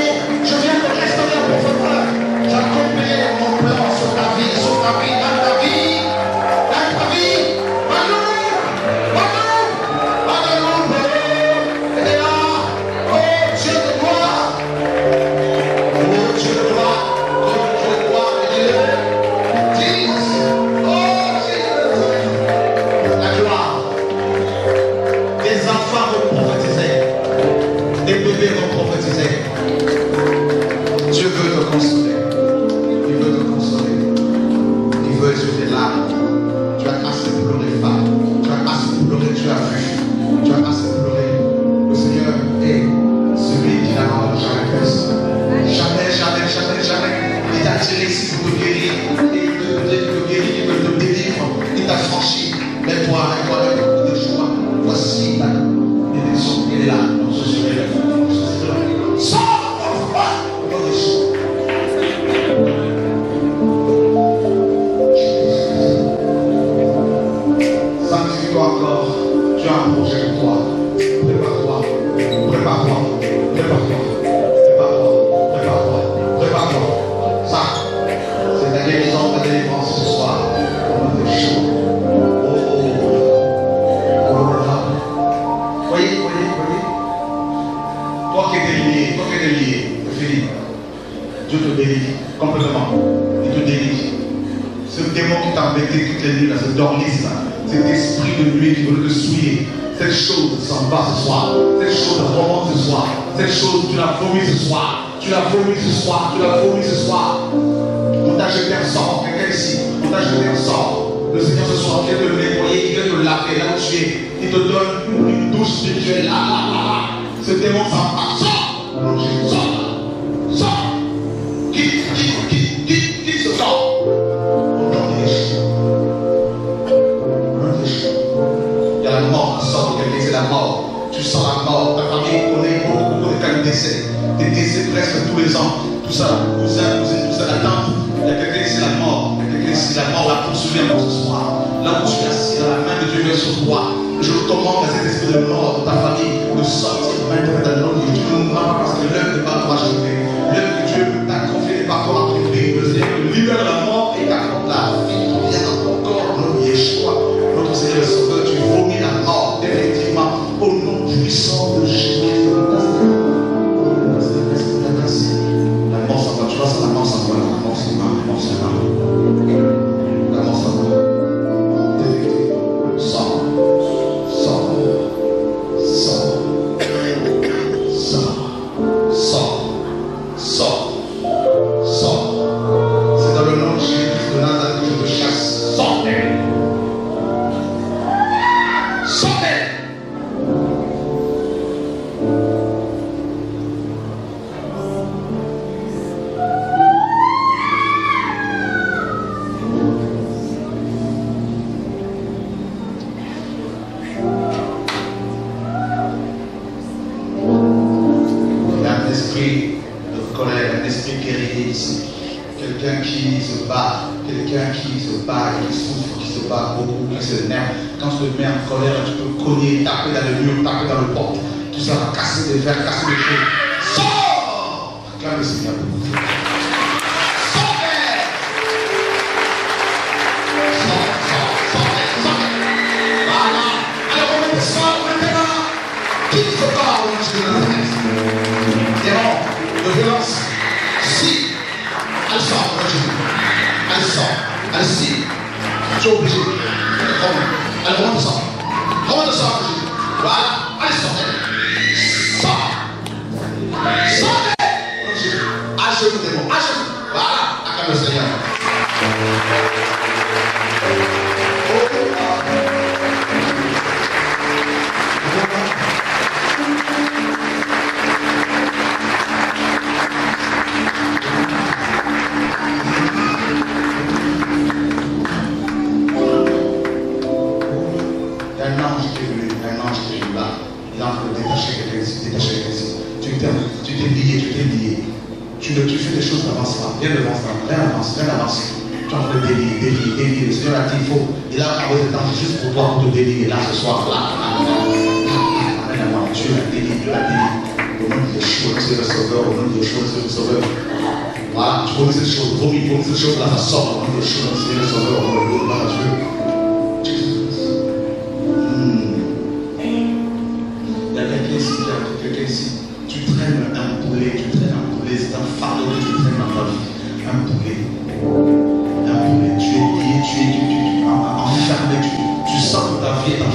Te soigner,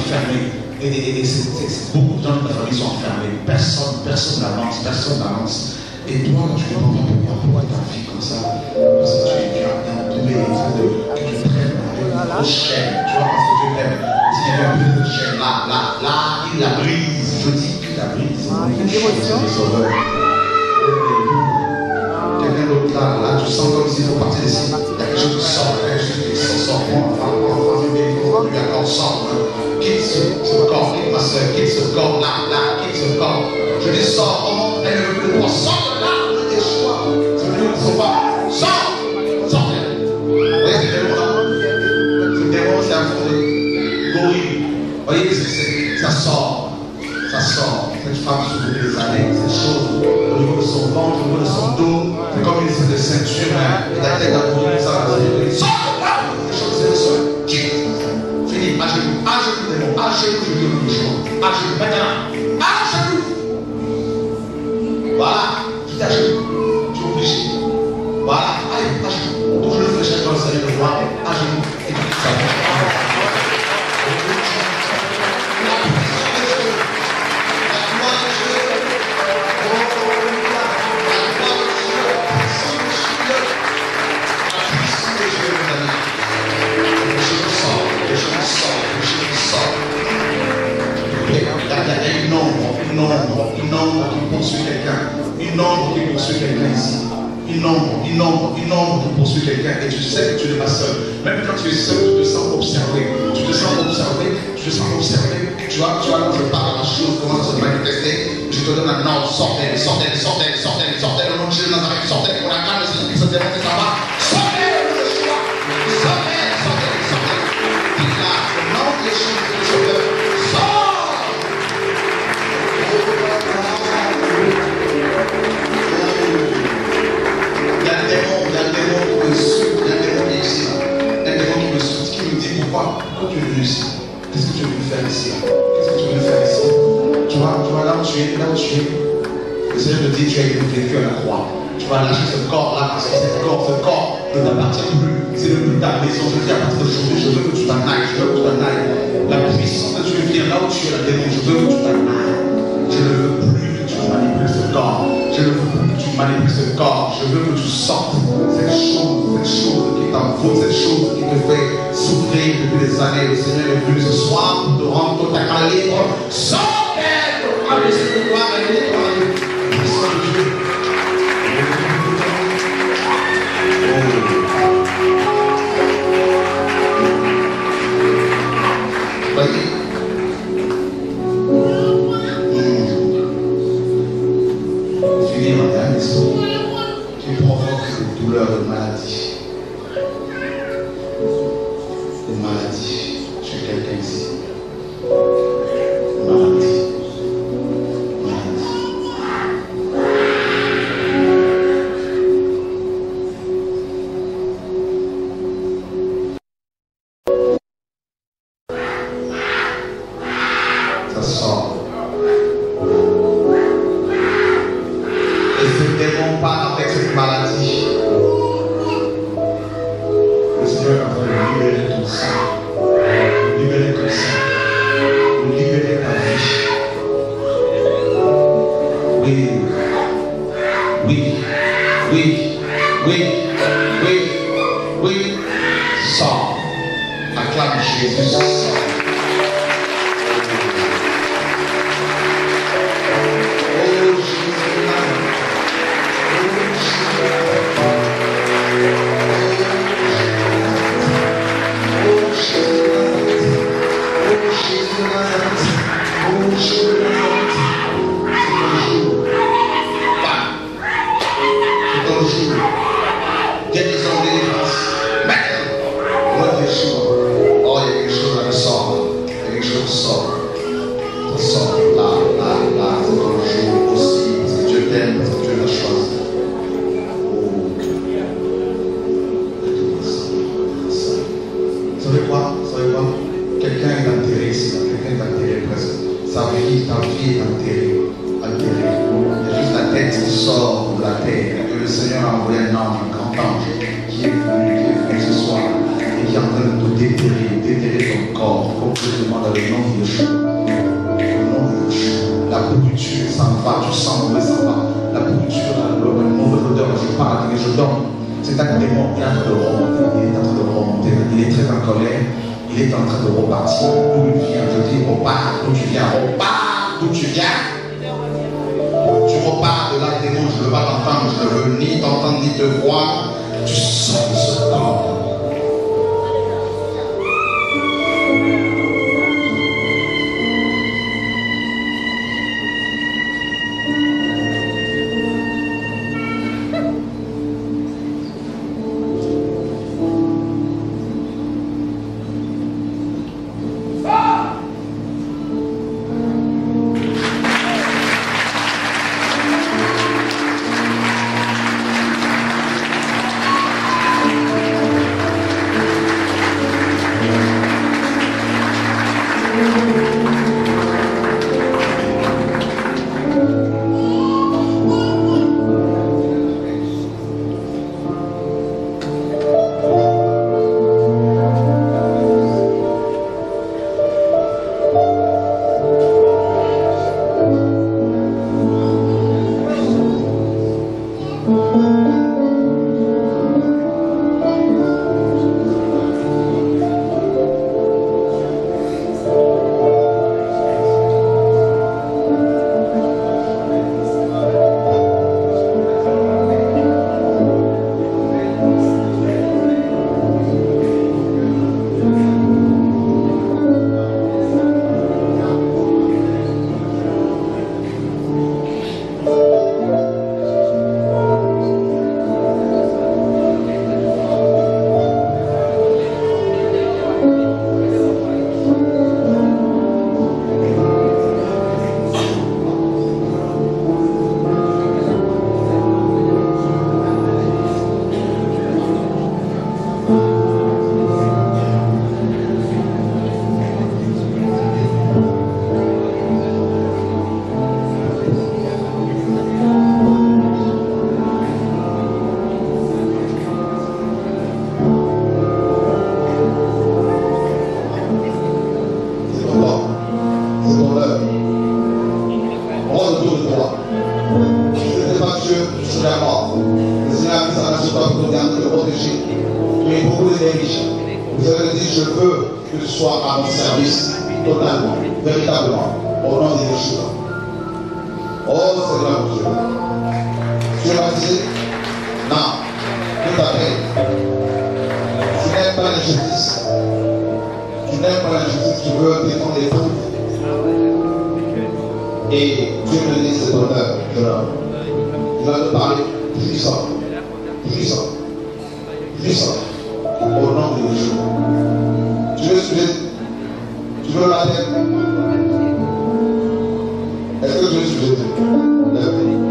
enfermés. Et, et, beaucoup de gens de la famille sont enfermés. Personne, personne n'avance, personne n'avance. Et toi, tu te demandes pourquoi ta vie comme ça Parce que tu, as tombé de que tu traînes avec une grosse chaîne. Tu vois, parce que tu t'aimes. S'il y un peu de chaîne là, là, là, il la brise. Je dis que la brise. Quelqu'un d'autre là, là, tu sens comme s'il faut partir d'ici. Il y a quelque chose qui sort, quelque chose qui sort, communion ensemble. Qu'il se corps, ma soeur, qu'il se corps là, là, qu'il se corps. Je dis sors, comment elle ne. Sors là, des choix. Je ne pas. Sors. Voyez c'est ça sort. Ça sort. Cette femme souffre des années, ces choses. Au niveau de son ventre, au niveau de son dos. C'est comme une de ceinture. Hein. Et la tête à Bhajana quelqu'un. Une ombre qui poursuit quelqu'un ici. Une ombre, une ombre, une ombre qui poursuit quelqu'un et tu sais que tu n'es pas seul. Même quand tu es seul, tu te sens observé. Tu te sens observé, tu te sens observé. Tu vois, tu vois, je parle la chose commence à se manifester, je te donne un ordre, sortez, sortez, sortez, sortez, sortez, le nom de sortez, on démonte, ça va. Pourquoi, tu es venu ici Qu'est-ce que tu es venu faire ici? Qu'est-ce que tu es venu faire ici? Tu vois, tu vois là où tu es, là où tu es. Le Seigneur te dit, tu as été vécu à la croix. Tu vas lâcher ce corps-là parce que ce corps, ce corps ne t'appartient plus. C'est le plus ta maison. Je dis à partir d'aujourd'hui, je veux que tu t'en ailles. Je veux que tu t'en ailles. La puissance tu veux venir là où tu es, la démon, je veux que tu t'en ailles. Je ne veux plus que tu manipules ce corps. Je ne veux plus que tu manipules ce corps. Je veux que tu sortes cette chose, cette chose qui t'envoûte, cette chose qui te fait des années. Le Seigneur est venu ce soir rendre voir. Tu sors Il va te parler puissant, puissant, puissant. Au nom de Jésus. Tu veux suivre? Tu veux la tête Est-ce que tu veux suivre?